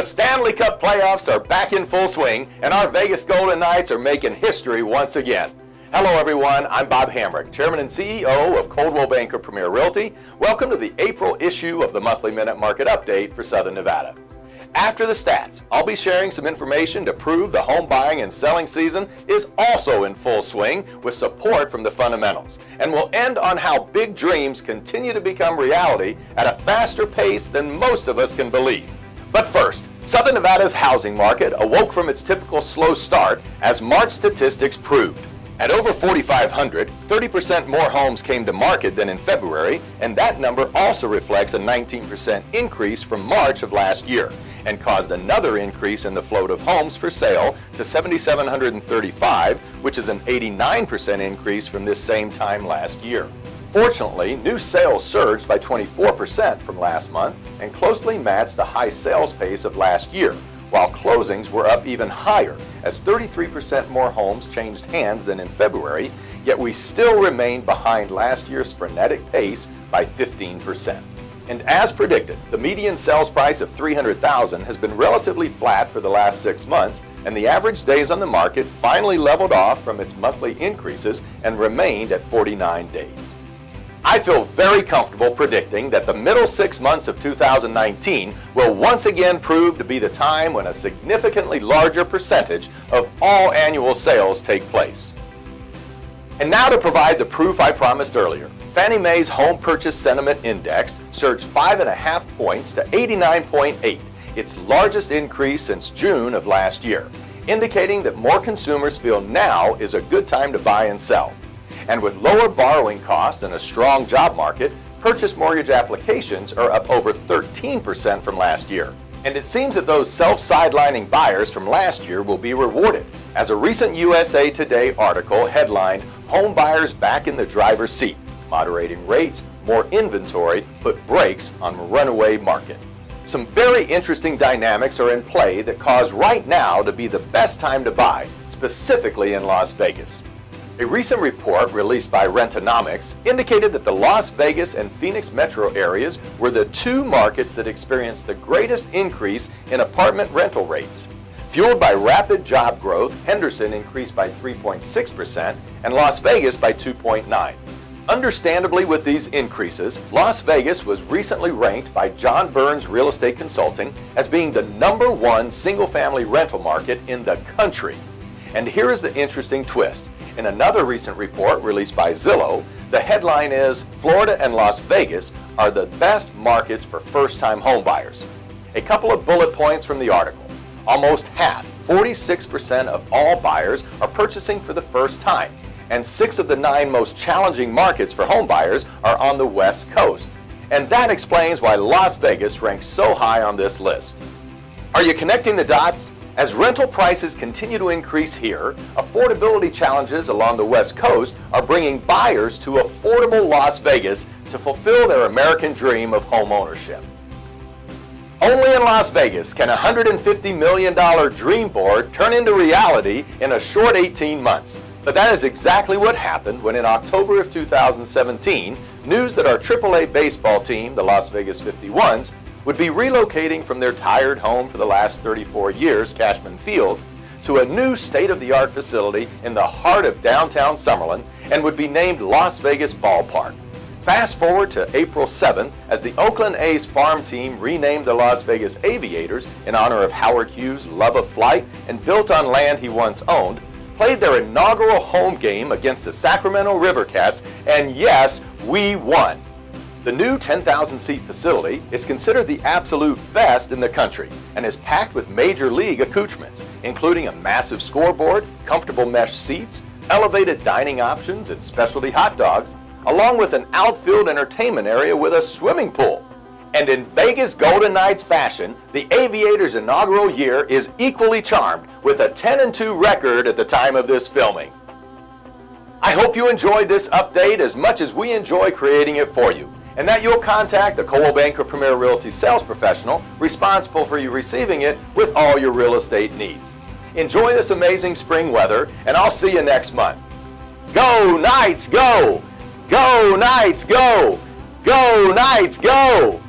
The Stanley Cup playoffs are back in full swing, and our Vegas Golden Knights are making history once again. Hello, everyone. I'm Bob Hamrick, Chairman and CEO of Coldwell Banker Premier Realty. Welcome to the April issue of the Monthly Minute Market Update for Southern Nevada. After the stats, I'll be sharing some information to prove the home buying and selling season is also in full swing with support from the fundamentals. And we'll end on how big dreams continue to become reality at a faster pace than most of us can believe. But first, Southern Nevada's housing market awoke from its typical slow start as March statistics proved. At over 4,500, 30% more homes came to market than in February, and that number also reflects a 19% increase from March of last year and caused another increase in the float of homes for sale to 7,735, which is an 89% increase from this same time last year. Fortunately, new sales surged by 24% from last month and closely matched the high sales pace of last year, while closings were up even higher as 33% more homes changed hands than in February, yet we still remain behind last year's frenetic pace by 15%. And as predicted, the median sales price of 300,000 has been relatively flat for the last 6 months, and the average days on the market finally leveled off from its monthly increases and remained at 49 days. I feel very comfortable predicting that the middle six months of 2019 will once again prove to be the time when a significantly larger percentage of all annual sales take place. And now to provide the proof I promised earlier. Fannie Mae's Home Purchase Sentiment Index surged 5.5 points to 89.8, its largest increase since June of last year, indicating that more consumers feel now is a good time to buy and sell. And with lower borrowing costs and a strong job market, purchase mortgage applications are up over 13% from last year. And it seems that those self-sidelining buyers from last year will be rewarded, as a recent USA Today article headlined, Home Buyers Back in the Driver's Seat, Moderating Rates, More Inventory Put Brakes on Runaway Market. Some very interesting dynamics are in play that cause right now to be the best time to buy, specifically in Las Vegas. A recent report released by Rentonomics indicated that the Las Vegas and Phoenix metro areas were the two markets that experienced the greatest increase in apartment rental rates. Fueled by rapid job growth, Henderson increased by 3.6% and Las Vegas by 2.9. Understandably, with these increases, Las Vegas was recently ranked by John Burns Real Estate Consulting as being the number one single family rental market in the country. And here is the interesting twist. In another recent report released by Zillow, the headline is Florida and Las Vegas are the best markets for first-time homebuyers. A couple of bullet points from the article. Almost half, 46% of all buyers are purchasing for the first time, and six of the nine most challenging markets for homebuyers are on the West Coast. And that explains why Las Vegas ranks so high on this list. Are you connecting the dots? As rental prices continue to increase here, affordability challenges along the West Coast are bringing buyers to affordable Las Vegas to fulfill their American dream of home ownership. Only in Las Vegas can a $150 million dream board turn into reality in a short 18 months. But that is exactly what happened when in October of 2017, news that our AAA baseball team, the Las Vegas 51s, would be relocating from their tired home for the last 34 years, Cashman Field, to a new state-of-the-art facility in the heart of downtown Summerlin and would be named Las Vegas Ballpark. Fast forward to April 7th as the Oakland A's farm team renamed the Las Vegas Aviators in honor of Howard Hughes' love of flight and built on land he once owned, played their inaugural home game against the Sacramento River Cats, and yes, we won. The new 10,000 seat facility is considered the absolute best in the country and is packed with major league accoutrements, including a massive scoreboard, comfortable mesh seats, elevated dining options and specialty hot dogs, along with an outfield entertainment area with a swimming pool. And in Vegas Golden Knights fashion, the Aviators' inaugural year is equally charmed with a 10-2 record at the time of this filming. I hope you enjoyed this update as much as we enjoy creating it for you and that you'll contact the Coldwell Banker Premier Realty sales professional responsible for you receiving it with all your real estate needs. Enjoy this amazing spring weather, and I'll see you next month. Go Knights, go! Go Knights, go! Go Knights, go!